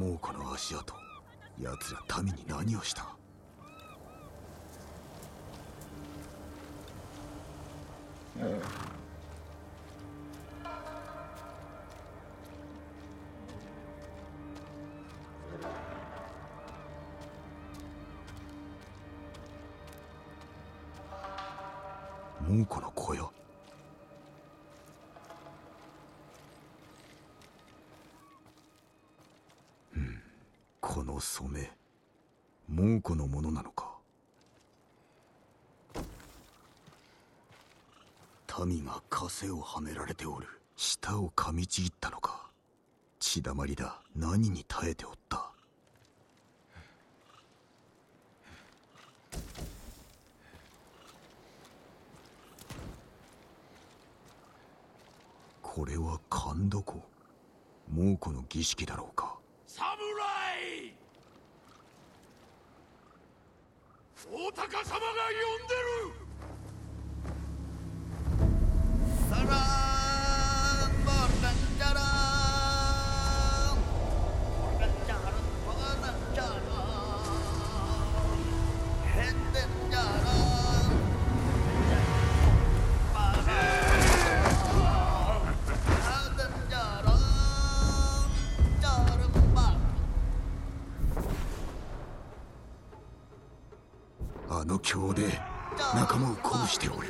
猛虎の足跡奴ら民に何をした？猛虎の小屋うんこの染め猛虎のものなのか。民が枷をはめられておる。舌を噛みちぎったのか。血だまりだ。何に耐えておった。これは勘どこ。猛虎の儀式だろうか侍大高様が呼んでる。あの強で仲間を鼓舞しておる。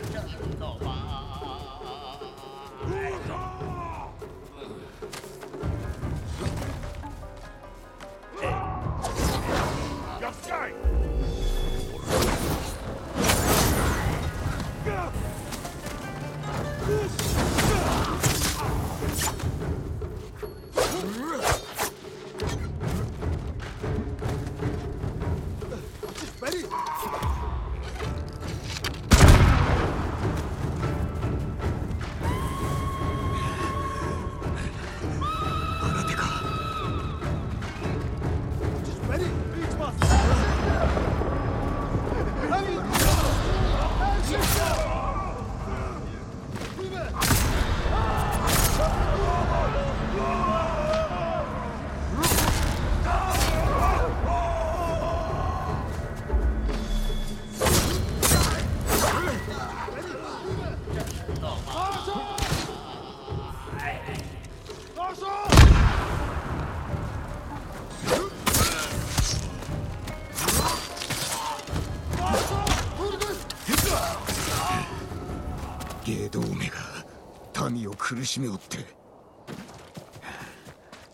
苦しめおって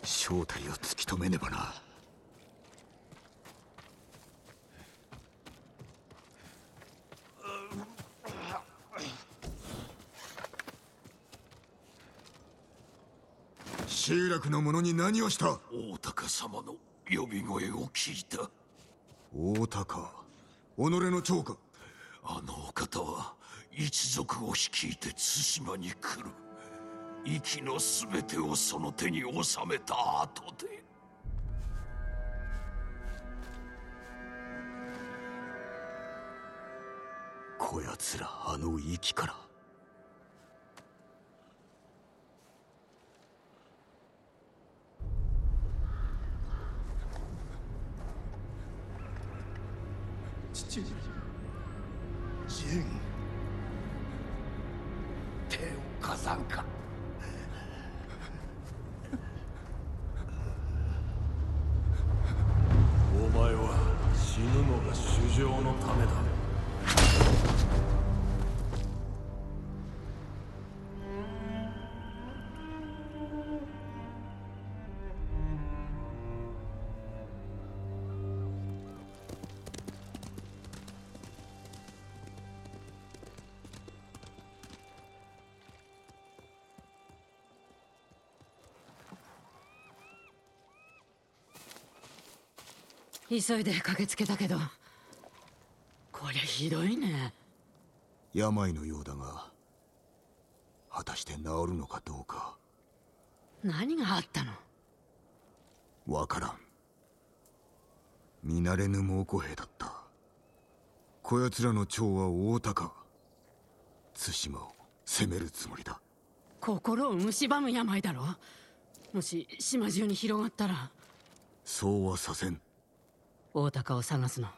正体を突き止めねばな。集落の者に何をした？大高様の呼び声を聞いた。大高己の長かあのお方は一族を率いて対馬に来る息の全てをその手に収めた後で。こやつらあの息から。父ジン手を貸さんか。急いで駆けつけたけど。こりゃひどいね。病のようだが果たして治るのかどうか。何があったの？わからん。見慣れぬ猛虎兵だった。こやつらの長は大高対馬を攻めるつもりだ。心を蝕む病だろ？もし島中に広がったら。そうはさせん大高を探すの。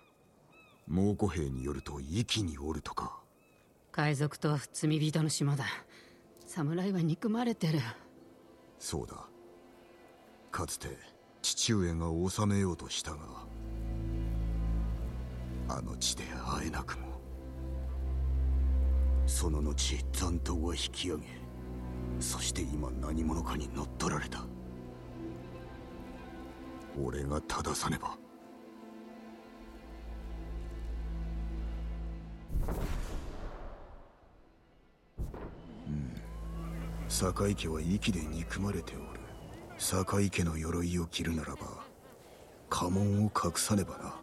猛虎兵によると息におるとか。海賊と罪人の島だ。侍は憎まれてる。そうだ。かつて父上が治めようとしたがあの地で会えなくも。その後残党は引き上げそして今何者かに乗っ取られた。俺が正さねば堺家は息で憎まれておる。堺家の鎧を着るならば家紋を隠さねばな。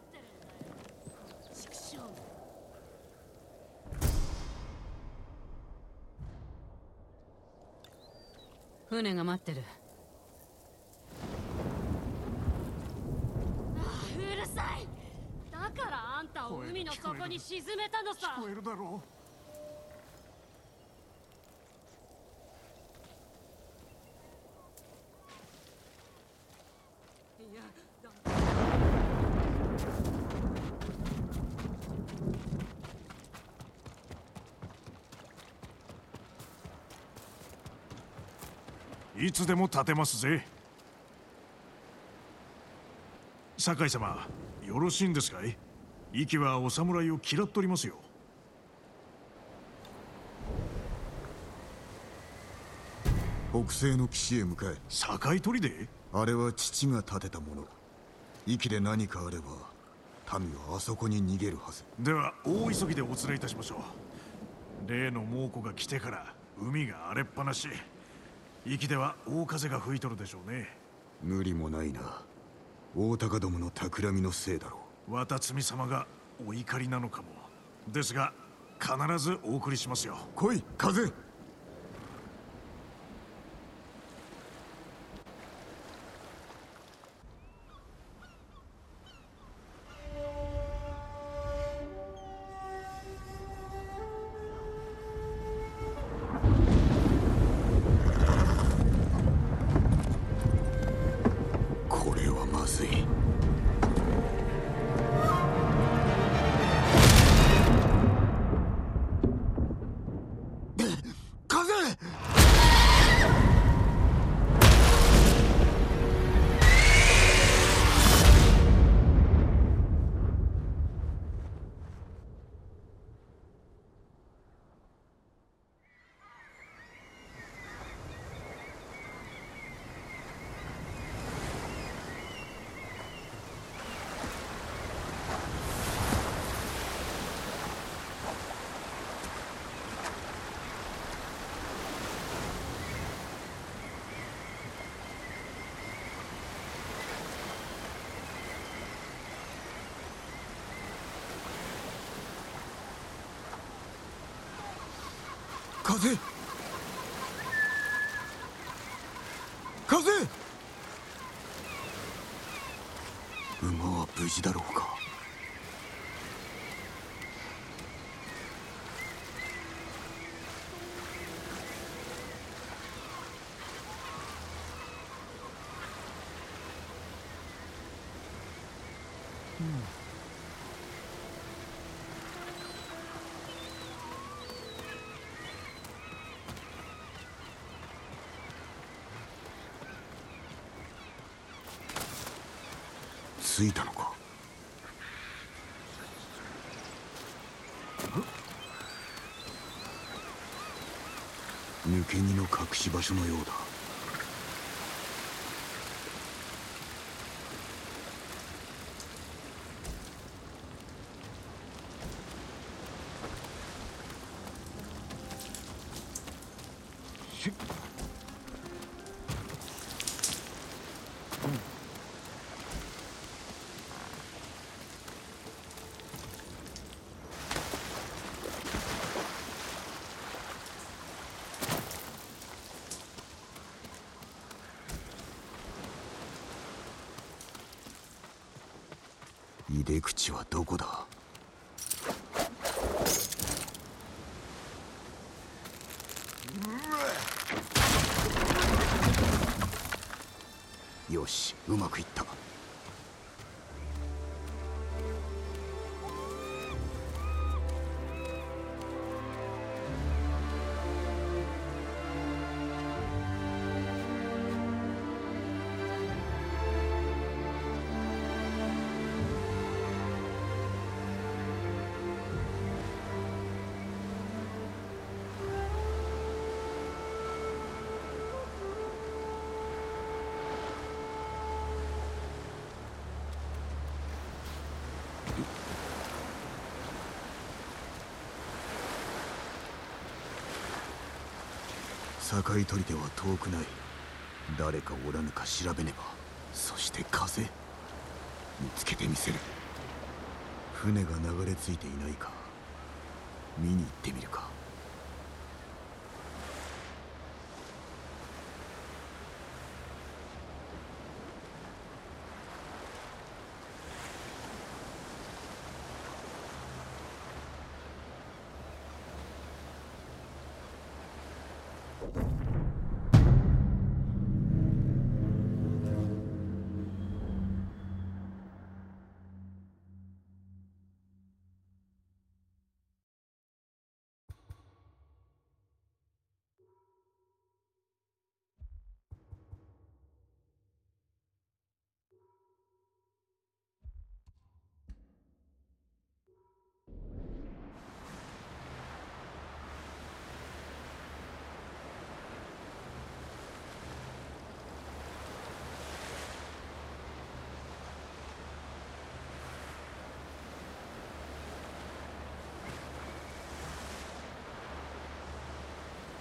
船が待ってる。うるさい。だからあんたを海の底に沈めたのさ。聞こえるだろういつでも立てますぜ。酒井様よろしいんですかい？息はお侍を嫌っとりますよ。北西の岸へ向かえ。堺砦あれは父が建てたもの。息で何かあれば民はあそこに逃げるはず。では大急ぎでお連れいたしましょう。例の猛虎が来てから海が荒れっぱなし。息では大風が吹いとるでしょうね。無理もないな。大高どもの企みのせいだろ綿積様がお怒りなのかも。ですが必ずお送りしますよ。う来い風風。風。馬は無事だろうか。着いたのか？抜け荷の隠し場所のようだ出口はどこだ？よしうまくいった。境取り手は遠くない。誰かおらぬか調べねば。そして風。見つけてみせる。船が流れ着いていないか。見に行ってみるか「